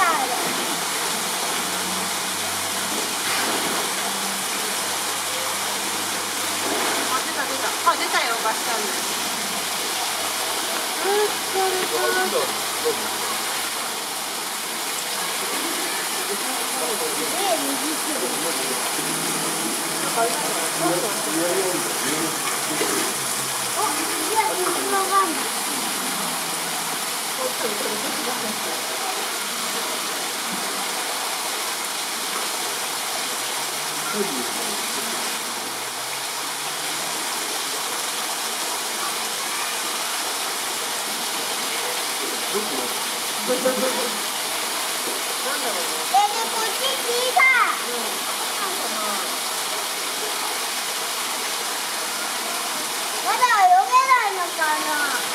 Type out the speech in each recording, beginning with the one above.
あ出た出たあ出たよバスタオルおいやそんなわかんないえでこっち小さいまだ読めないかな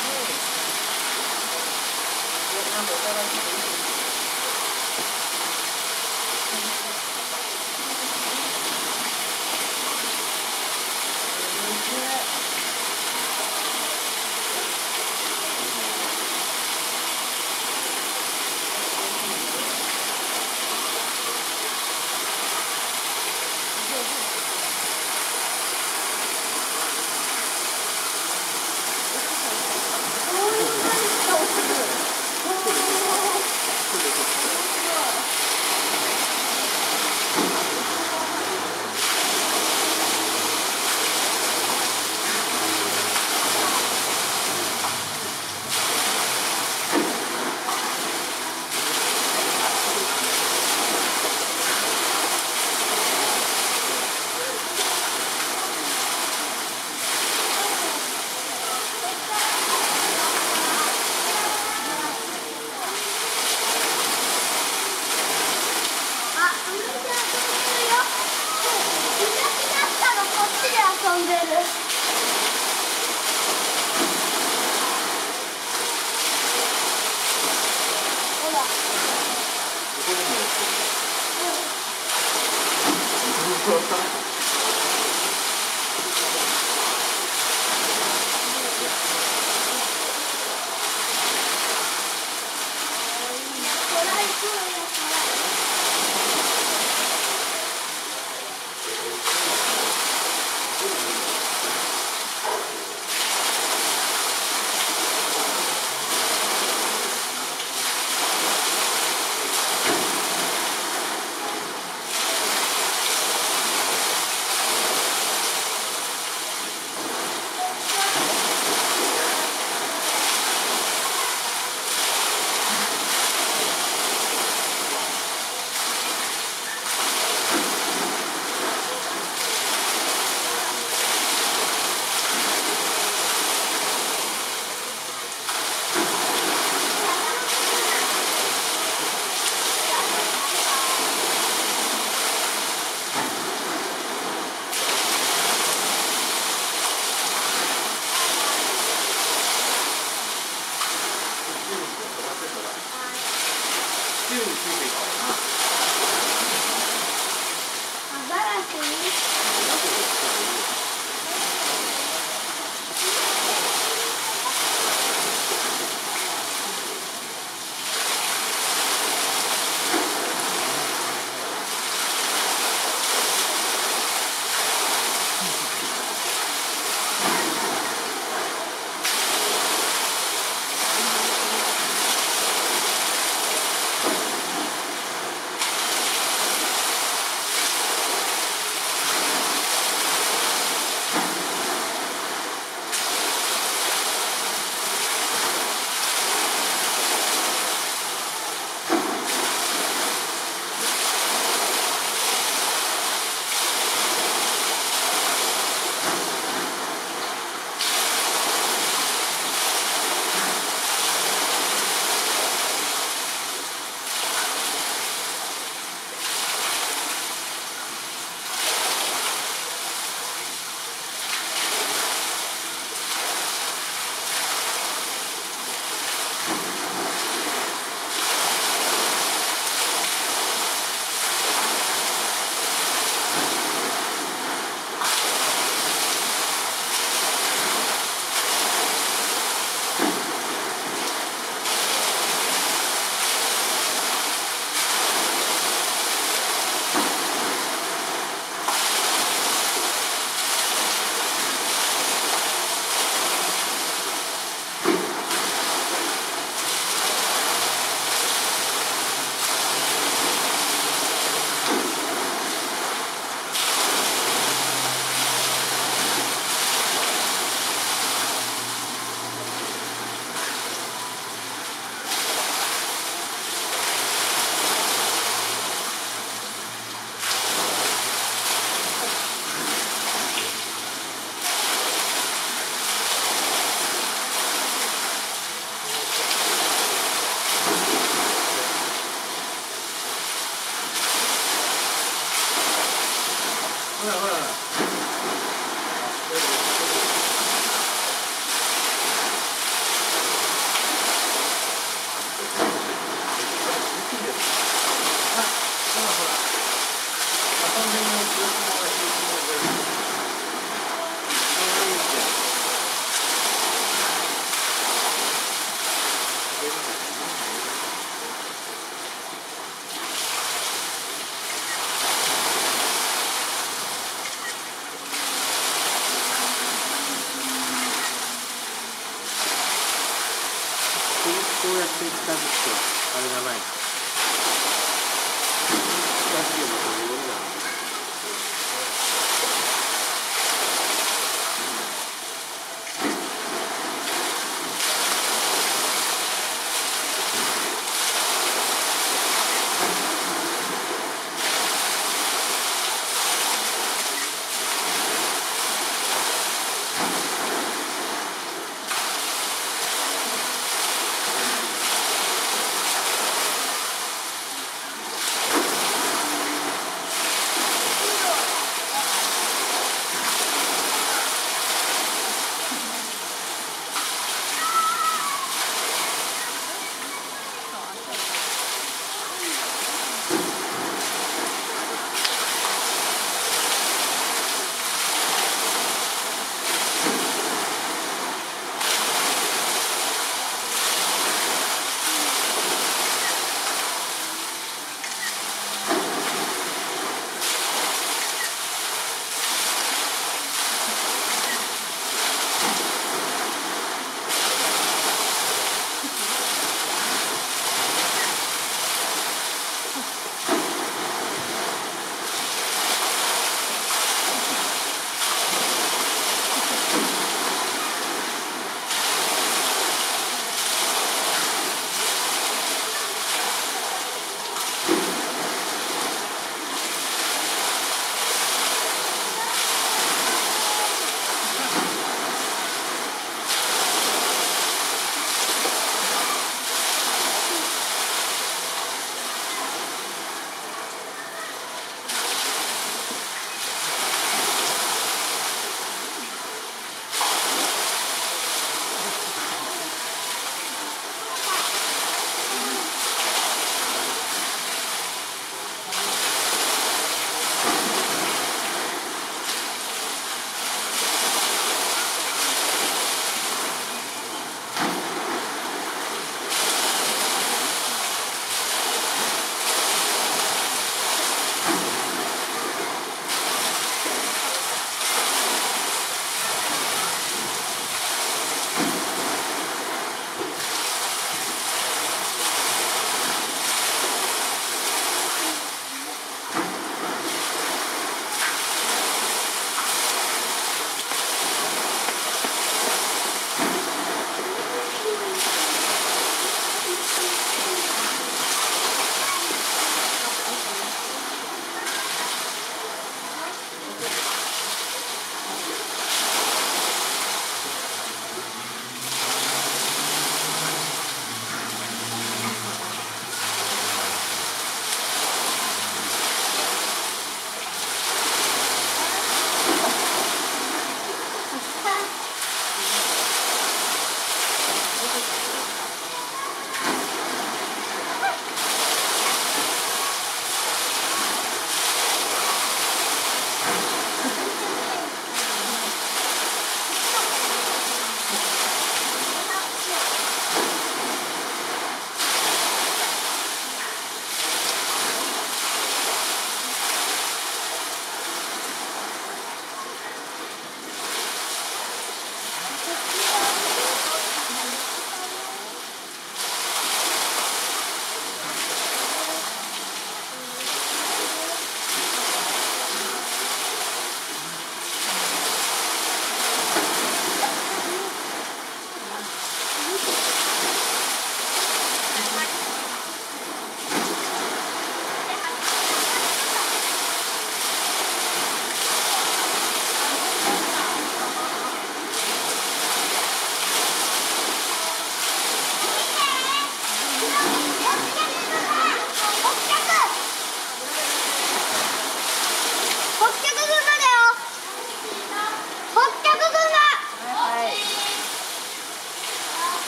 Bye. やって近づくとあれがない。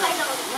はい、どうぞ。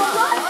What?